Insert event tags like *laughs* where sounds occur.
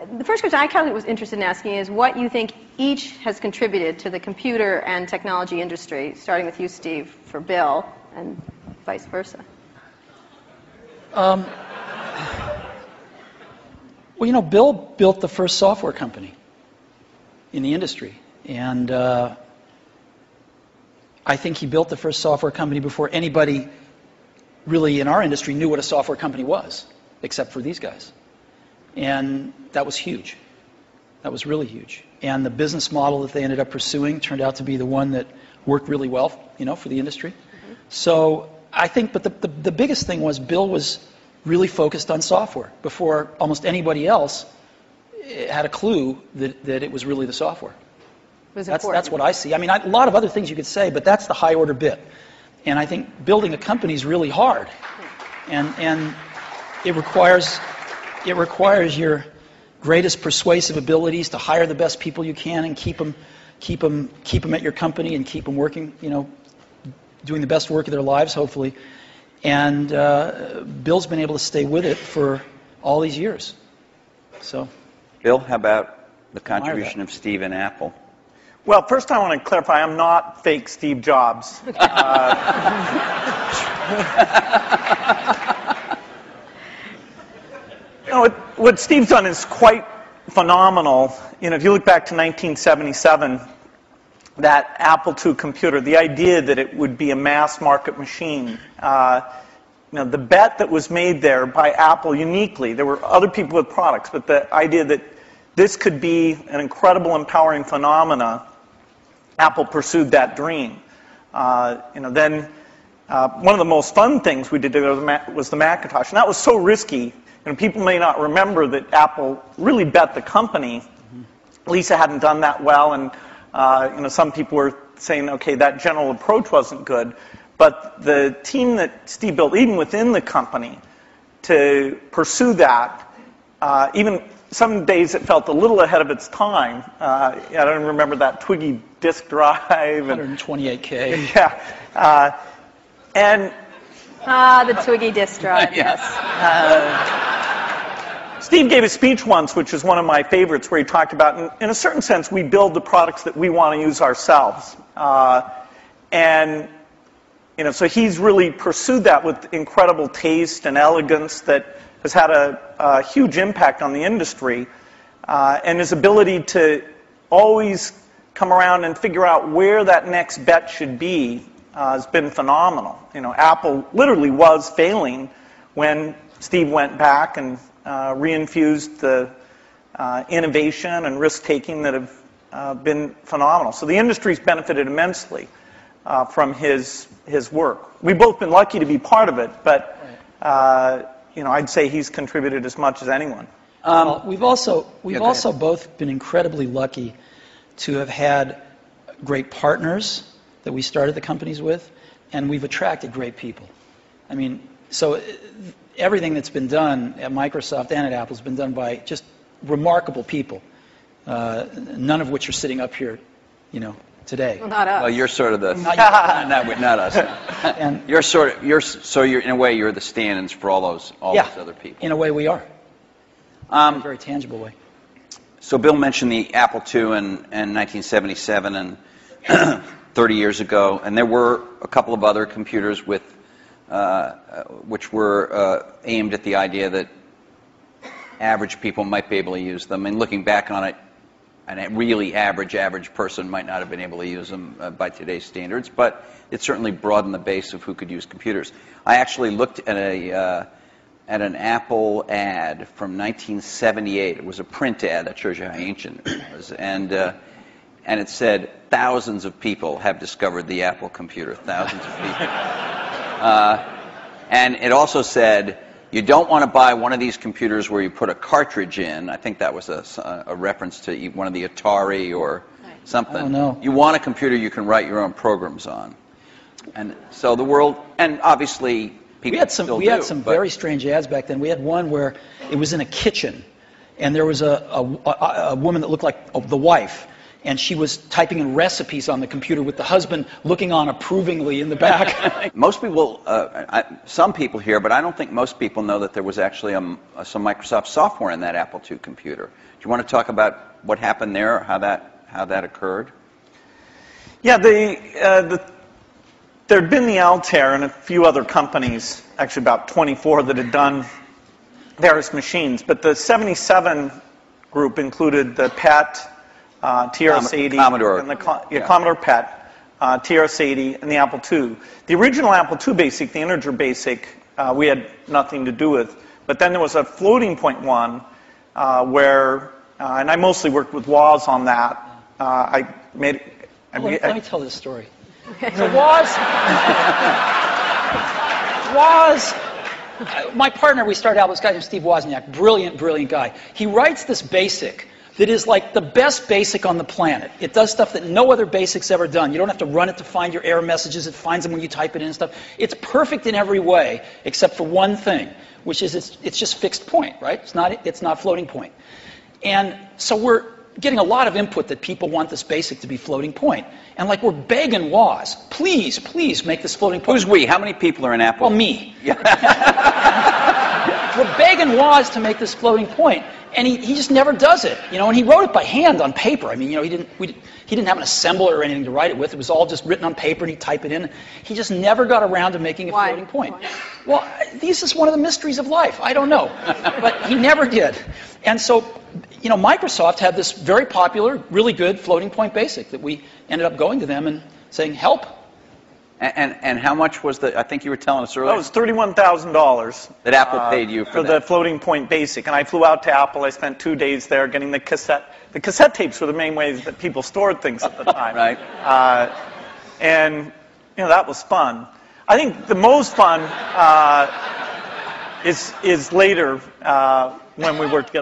The first question I kind of was interested in asking is what you think each has contributed to the computer and technology industry, starting with you, Steve, for Bill, and vice versa. Um, well, you know, Bill built the first software company in the industry. And uh, I think he built the first software company before anybody really in our industry knew what a software company was, except for these guys. And that was huge. That was really huge. And the business model that they ended up pursuing turned out to be the one that worked really well, you know, for the industry. Mm-hmm. So I think, but the, the, the biggest thing was Bill was really focused on software before almost anybody else had a clue that, that it was really the software. That's, that's what I see. I mean, I, a lot of other things you could say, but that's the high order bit. And I think building a company is really hard. And, and it requires it requires your greatest persuasive abilities to hire the best people you can and keep them, keep them, keep them at your company and keep them working, you know, doing the best work of their lives, hopefully. And uh, Bill's been able to stay with it for all these years. So. Bill, how about the contribution of Steve and Apple? Well, first I want to clarify I'm not fake Steve Jobs. *laughs* Uh, *laughs* you know, what, Steve's done is quite phenomenal. You know, if you look back to 1977, that Apple II computer, the idea that it would be a mass market machine, uh, you know, the bet that was made there by Apple uniquely, there were other people with products, but the idea that this could be an incredible, empowering phenomena, Apple pursued that dream. Uh, you know, then uh, one of the most fun things we did was the Macintosh, and that was so risky and people may not remember that Apple really bet the company. Lisa hadn't done that well, and uh, you know some people were saying, okay, that general approach wasn't good. But the team that Steve built, even within the company, to pursue that, uh, even some days it felt a little ahead of its time. Uh, I don't remember that Twiggy disk drive. And, 128K. *laughs* Yeah. Uh, and Ah, the Twiggy disk drive. *laughs* yes. Steve gave a speech once, which is one of my favorites, where he talked about, in, in a certain sense, we build the products that we want to use ourselves. Uh, and, you know, so he's really pursued that with incredible taste and elegance that has had a, a huge impact on the industry. Uh, and his ability to always come around and figure out where that next bet should be uh, has been phenomenal. You know, Apple literally was failing when Steve went back and uh, reinfused the uh, innovation and risk taking that have uh, been phenomenal. So the industry's benefited immensely uh, from his his work. We've both been lucky to be part of it, but uh, you know, I'd say he's contributed as much as anyone. Um, we've also we've yeah, also both been incredibly lucky to have had great partners that we started the companies with, and we've attracted great people. I mean, so everything that's been done at Microsoft and at Apple has been done by just remarkable people, uh, none of which are sitting up here, you know, today. Well, not us. Well, you're sort of the not, *laughs* not, not us. *laughs* and you're sort of you're so you're in a way you're the stand-ins for all those all yeah, those other people. In a way, we are. Um, in a very tangible way. So Bill mentioned the Apple II in, in 1977 and *clears throat* 30 years ago, and there were a couple of other computers with which were uh, aimed at the idea that average people might be able to use them. And looking back on it, a really average, average person might not have been able to use them uh, by today's standards, but it certainly broadened the base of who could use computers. I actually looked at a uh, at an Apple ad from 1978. It was a print ad that shows you how ancient it was, and uh, and it said thousands of people have discovered the Apple computer. Thousands of people. Uh, and it also said, you don't want to buy one of these computers where you put a cartridge in. I think that was a, a reference to one of the Atari or something. Oh, no. You want a computer you can write your own programs on. And so the world, and obviously people we had some, we do, had some very strange ads back then. We had one where it was in a kitchen, and there was a, a, a, a woman that looked like the wife, and she was typing in recipes on the computer with the husband looking on approvingly in the back. *laughs* Most people, uh, I, some people here, but I don't think most people know that there was actually um, uh, some Microsoft software in that Apple II computer. Do you want to talk about what happened there, how that, how that occurred? Yeah, the, uh, the, there had been the Altair and a few other companies, actually about 24, that had done various machines. But the 77 group included the PET, uh, TRS-80, Commodore. and the Co- yeah, Yeah. Commodore PET, uh, TRS-80, and the Apple II. The original Apple II Basic, the integer Basic, uh, we had nothing to do with. But then there was a floating point one uh, where, uh, and I mostly worked with Woz on that. Uh, I made. I let, me, made- let me tell this story. So Woz was uh, my partner. We started out with this guy named Steve Wozniak, brilliant, brilliant guy. He writes this basic that is like the best basic on the planet. It does stuff that no other basic's ever done. You don't have to run it to find your error messages. It finds them when you type it in and stuff. It's perfect in every way except for one thing, which is it's, it's just fixed point, right? It's not it's not floating point. And so we're getting a lot of input that people want this basic to be floating point. And like we're begging Woz, please, please make this floating point. Who's we? How many people are in Apple? Well, me. *laughs* We're begging Woz to make this floating point, and he, he just never does it. You know, and he wrote it by hand on paper. I mean, you know, he didn't we, he didn't have an assembler or anything to write it with. It was all just written on paper, and he'd type it in. He just never got around to making a Why? floating point. Why? Well, this is one of the mysteries of life. I don't know, but he never did. And so, you know, Microsoft had this very popular, really good floating point basic that we ended up going to them and saying, "Help." And, and, how much was the, I think you were telling us earlier. That was thirty-one thousand dollars. That Apple paid you for the that. floating point basic, and I flew out to Apple. I spent two days there getting the cassette. The cassette tapes were the main ways that people stored things at the *laughs* time. Right. Uh, and you know that was fun. I think the most fun uh, is is later uh, when we worked together.